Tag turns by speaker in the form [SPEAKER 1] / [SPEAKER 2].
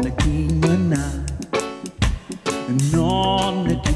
[SPEAKER 1] and manat and on the.